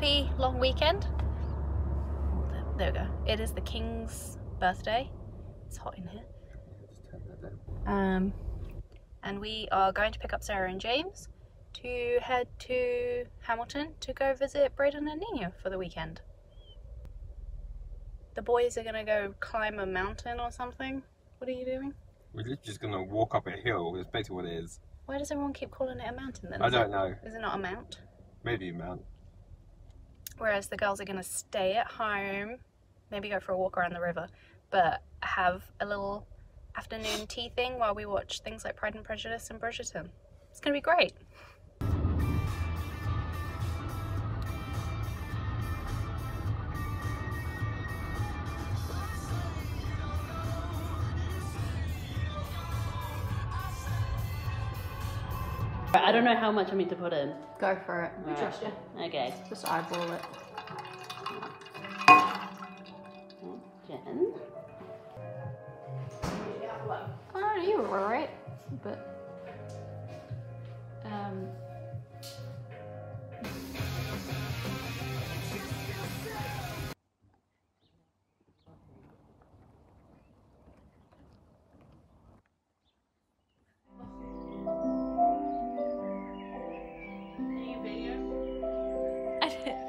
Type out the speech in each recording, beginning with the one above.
happy long weekend. There we go. It is the King's birthday. It's hot in here. Um, and we are going to pick up Sarah and James to head to Hamilton to go visit Braden and Nina for the weekend. The boys are gonna go climb a mountain or something. What are you doing? We're just gonna walk up a hill. It's basically what it is. Why does everyone keep calling it a mountain then? I Is don't it- know. Is it not a mount? Maybe a mount. Whereas the girls are gonna stay at home, maybe go for a walk around the river, but have a little afternoon tea thing while we watch things like Pride and Prejudice and Bridgerton. It's gonna be great. I don't know how much I need to put in. Go for it. We trust you. Okay. Just eyeball it. Jen. Oh, you were alright, but um.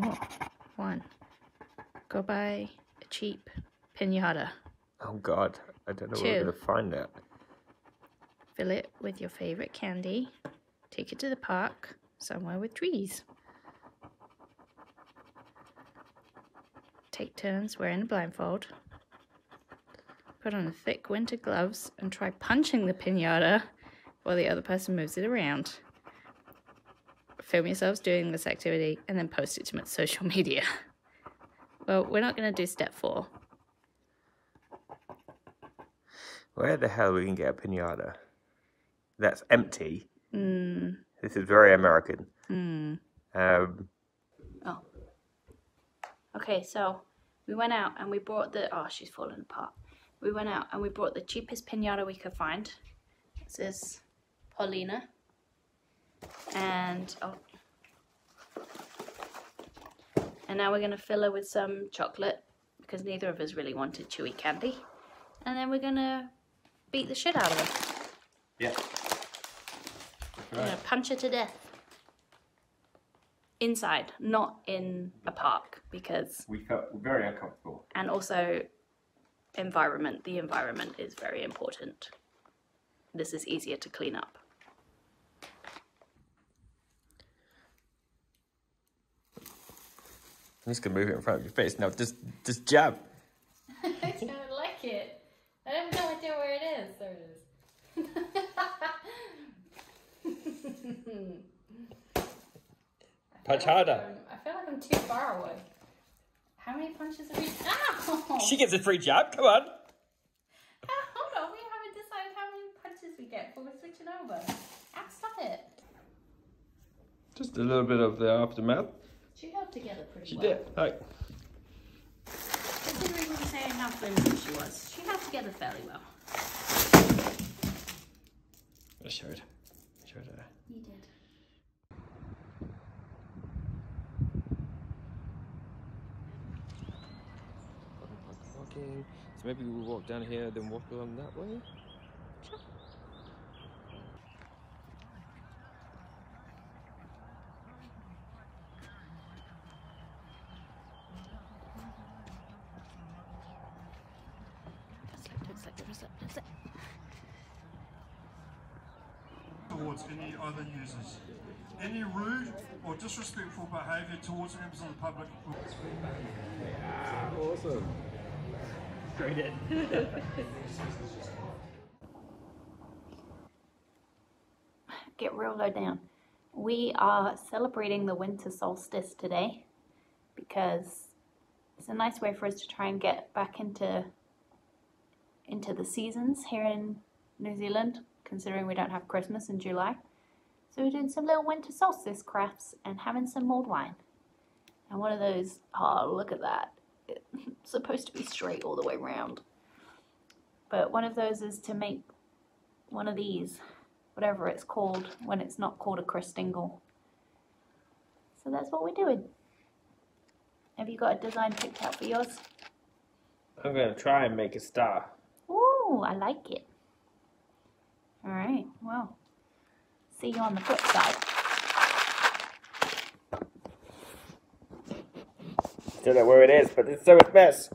Oh, one. Go buy a cheap pinata. Oh god, I don't know where Two. we're gonna find that. Fill it with your favorite candy. Take it to the park, somewhere with trees. Take turns wearing a blindfold. Put on thick winter gloves and try punching the pinata while the other person moves it around. Film yourselves doing this activity and then post it to my social media. Well, we're not going to do step four. Where the hell are we can get a pinata? That's empty. Mm, This is very American. mm. Um, Oh. Okay, so we went out and we bought the. Oh, she's falling apart. We went out and we bought the cheapest pinata we could find. This is Paulina. And oh. And now we're gonna fill her with some chocolate because neither of us really wanted chewy candy. And then we're gonna beat the shit out of her. Yeah. We're gonna punch her to death. Inside, not in a park, because We felt very uncomfortable. and also environment. The environment is very important. This is easier to clean up. I'm just gonna move it in front of your face now. Just, just jab. I don't like it. I have no idea where it is. There it is. Punch harder. I feel like I'm too far away. How many punches have we? Ow! She gets a free jab. Come on. Ah, Hold on, we haven't decided how many punches we get before we're switching over. Ah, stop it. Just a little bit of the aftermath. She held together pretty She well. did. Like, Considering we were saying how flimsy she was, she held together fairly well. I showed. I Showed her. You did. So maybe we'll walk down here, then walk along that way. Towards any other users. Any rude or disrespectful behaviour towards members of the public will Awesome. Straight in. real low down. We are celebrating the winter solstice today because it's a nice way for us to try and get back into into the seasons here in New Zealand, considering we don't have Christmas in July. So we're doing some little winter solstice crafts and having some mulled wine. And one of those, oh look at that. It's supposed to be straight all the way round. But one of those is to make one of these, whatever it's called, when it's not called a Christingle. So that's what we're doing. Have you got a design picked out for yours? I'm gonna try and make a star. Ooh, I like it. Alright, well, see you on the flip side. Don't know where it is, but it's so much mess.